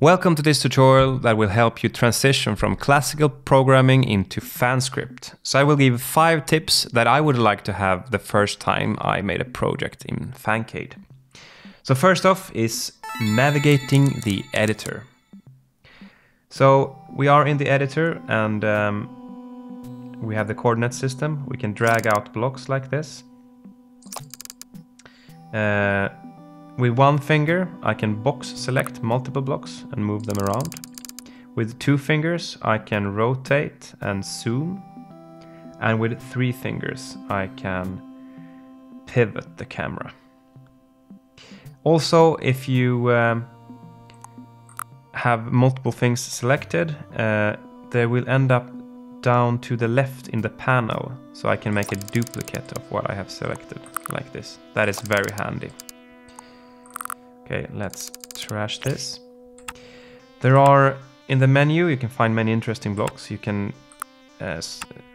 Welcome to this tutorial that will help you transition from classical programming into FanScript. So I will give five tips that I would like to have the first time I made a project in Fancade. So first off is navigating the editor. So we are in the editor and um, we have the coordinate system. We can drag out blocks like this. Uh, with one finger, I can box select multiple blocks and move them around. With two fingers, I can rotate and zoom. And with three fingers, I can pivot the camera. Also, if you um, have multiple things selected, uh, they will end up down to the left in the panel. So I can make a duplicate of what I have selected, like this. That is very handy. Okay, let's trash this. There are, in the menu, you can find many interesting blocks. You can uh,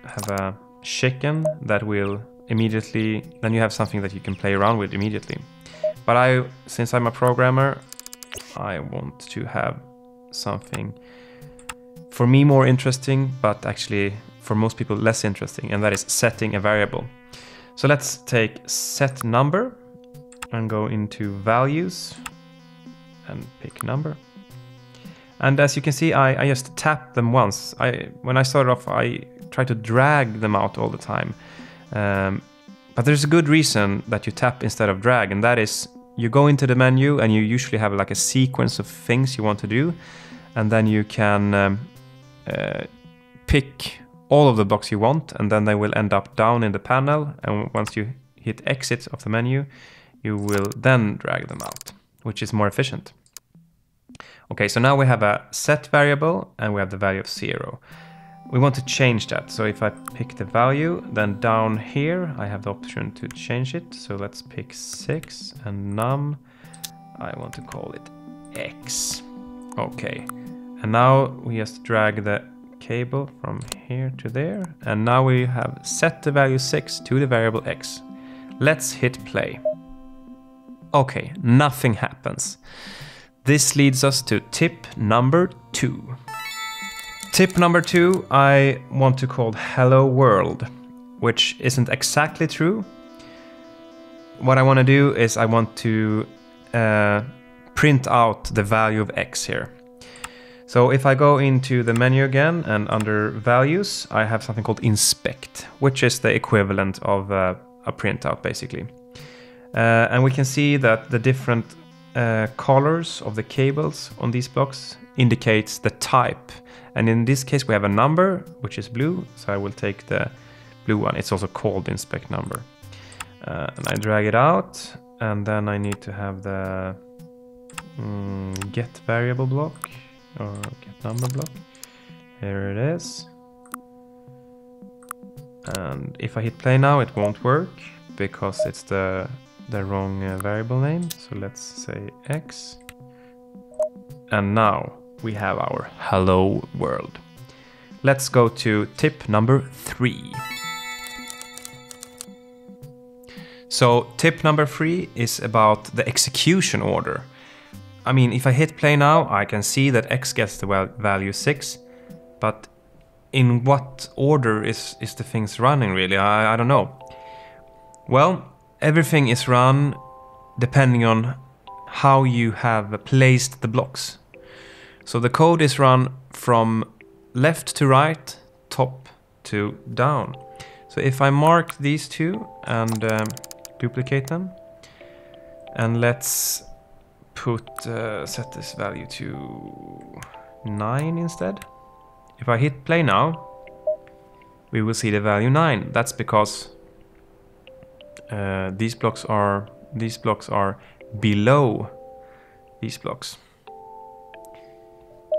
have a chicken that will immediately, then you have something that you can play around with immediately. But I, since I'm a programmer, I want to have something for me more interesting, but actually for most people less interesting, and that is setting a variable. So let's take set number and go into values and pick number. And as you can see, I, I just tap them once. I When I started off, I try to drag them out all the time. Um, but there's a good reason that you tap instead of drag, and that is you go into the menu and you usually have like a sequence of things you want to do, and then you can um, uh, pick all of the blocks you want, and then they will end up down in the panel. And once you hit exit of the menu, you will then drag them out, which is more efficient. Okay, so now we have a set variable and we have the value of zero. We want to change that. So if I pick the value, then down here I have the option to change it. So let's pick six and num, I want to call it x. Okay, and now we just drag the cable from here to there. And now we have set the value 6 to the variable x. Let's hit play. Okay, nothing happens. This leads us to tip number two. Tip number two, I want to call hello world, which isn't exactly true. What I want to do is I want to uh, print out the value of x here. So if I go into the menu again and under values, I have something called inspect, which is the equivalent of uh, a printout basically. Uh, and we can see that the different uh, colors of the cables on these blocks indicates the type. And in this case, we have a number, which is blue. So I will take the blue one. It's also called inspect number. Uh, and I drag it out. And then I need to have the mm, get variable block or get number block. Here it is. And if I hit play now, it won't work because it's the the wrong uh, variable name. So let's say x. And now we have our hello world. Let's go to tip number three. So tip number three is about the execution order. I mean, if I hit play now, I can see that x gets the value 6, but in what order is, is the things running really? I, I don't know. Well, everything is run depending on how you have placed the blocks. So the code is run from left to right, top to down. So if I mark these two and um, duplicate them, and let's put uh, set this value to 9 instead. If I hit play now, we will see the value 9. That's because uh, these blocks are these blocks are below these blocks.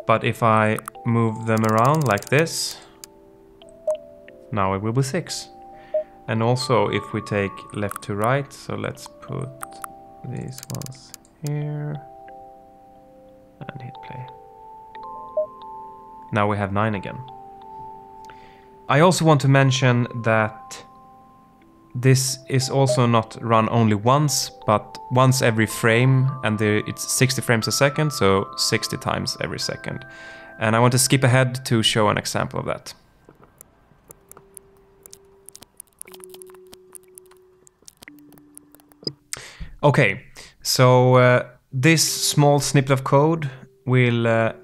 But if I move them around like this, now it will be 6. And also if we take left to right, so let's put these ones here and hit play. Now we have 9 again. I also want to mention that this is also not run only once, but once every frame, and the, it's 60 frames a second, so 60 times every second. And I want to skip ahead to show an example of that. Okay, so uh, this small snippet of code will uh,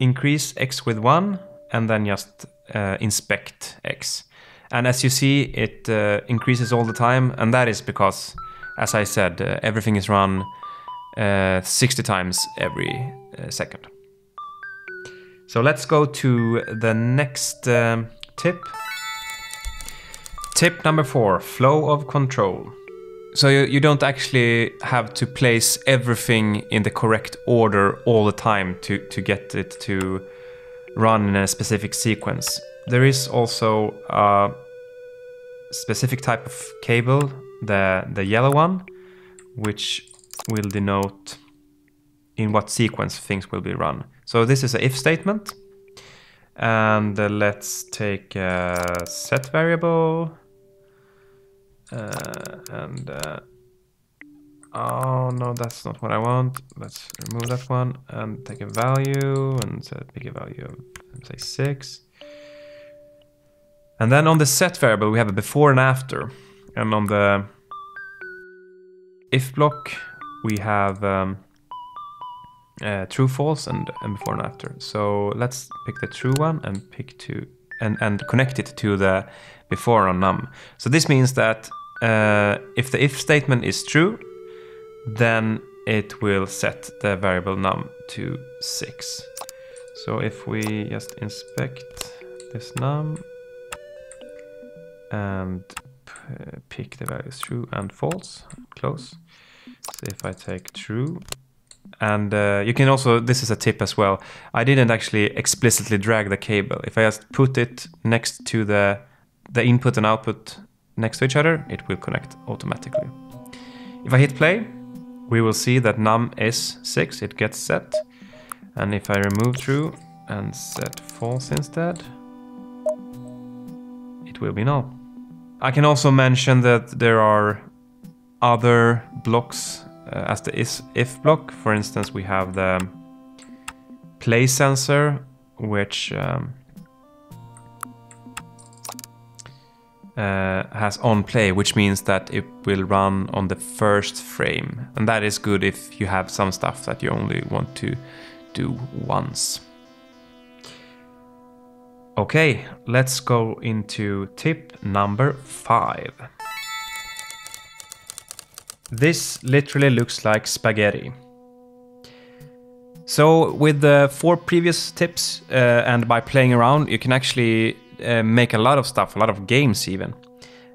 increase x with 1 and then just uh, inspect x. And as you see, it uh, increases all the time, and that is because, as I said, uh, everything is run uh, 60 times every uh, second. So let's go to the next um, tip. Tip number four, flow of control. So you, you don't actually have to place everything in the correct order all the time to, to get it to run in a specific sequence. There is also a specific type of cable, the, the yellow one, which will denote in what sequence things will be run. So this is a if statement. And uh, let's take a set variable. Uh, and uh, oh no, that's not what I want. Let's remove that one and take a value and set a value of say six. And then on the set variable, we have a before and after. And on the if block, we have um, uh, true, false, and, and before and after. So let's pick the true one and pick two and, and connect it to the before on num. So this means that uh, if the if statement is true, then it will set the variable num to 6. So if we just inspect this num and pick the values true and false, close. So if I take true, and uh, you can also, this is a tip as well, I didn't actually explicitly drag the cable. If I just put it next to the, the input and output next to each other, it will connect automatically. If I hit play, we will see that num is 6, it gets set. And if I remove true and set false instead, it will be null. I can also mention that there are other blocks uh, as the if block. For instance, we have the play sensor, which um, uh, has on play, which means that it will run on the first frame. And that is good if you have some stuff that you only want to do once. Okay, let's go into tip number five. This literally looks like spaghetti. So with the four previous tips uh, and by playing around, you can actually uh, make a lot of stuff, a lot of games even.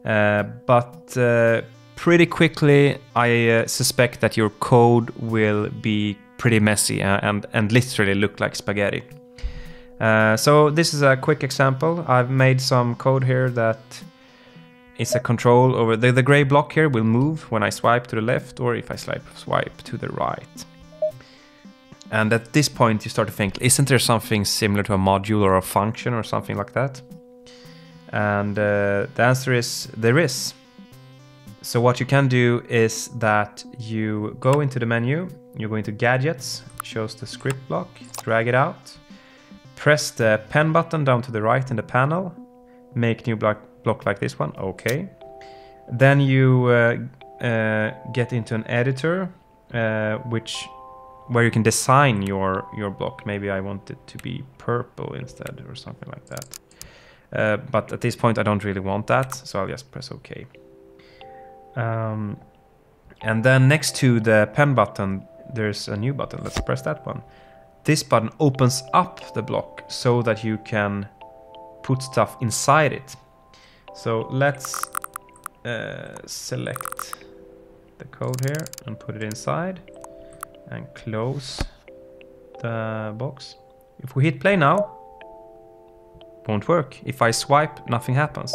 Uh, but uh, pretty quickly, I uh, suspect that your code will be pretty messy uh, and, and literally look like spaghetti. So this is a quick example. I've made some code here that is a control over the, the gray block here will move when I swipe to the left or if I swipe, swipe to the right. And at this point you start to think, isn't there something similar to a module or a function or something like that? And uh, the answer is there is. So what you can do is that you go into the menu, you go into gadgets, shows the script block, drag it out, Press the pen button down to the right in the panel. Make new block, block like this one. Okay. Then you uh, uh, get into an editor, uh, which where you can design your your block. Maybe I want it to be purple instead, or something like that. Uh, but at this point, I don't really want that, so I'll just press OK. Um, and then next to the pen button, there's a new button. Let's press that one this button opens up the block so that you can put stuff inside it. So let's uh, select the code here and put it inside and close the box. If we hit play now, won't work. If I swipe, nothing happens.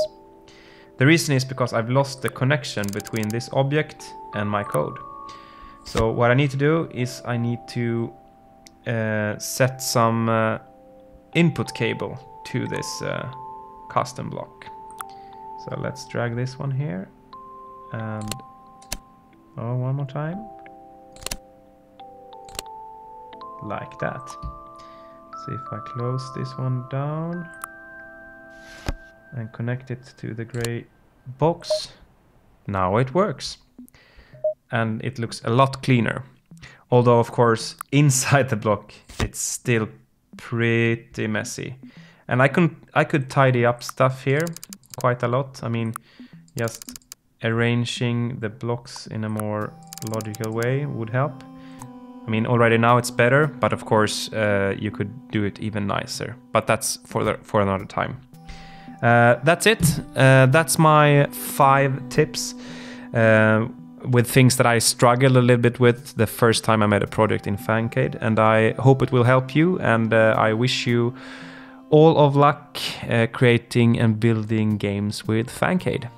The reason is because I've lost the connection between this object and my code. So what I need to do is I need to uh, set some uh, input cable to this uh, custom block. So let's drag this one here and oh, one more time. Like that. So if I close this one down and connect it to the gray box, now it works. And it looks a lot cleaner. Although, of course, inside the block, it's still pretty messy. And I could, I could tidy up stuff here quite a lot. I mean, just arranging the blocks in a more logical way would help. I mean, already now it's better, but of course uh, you could do it even nicer. But that's for the, for another time. Uh, that's it. Uh, that's my five tips uh, with things that I struggled a little bit with the first time I made a project in Fancade, and I hope it will help you. And uh, I wish you all of luck uh, creating and building games with Fancade.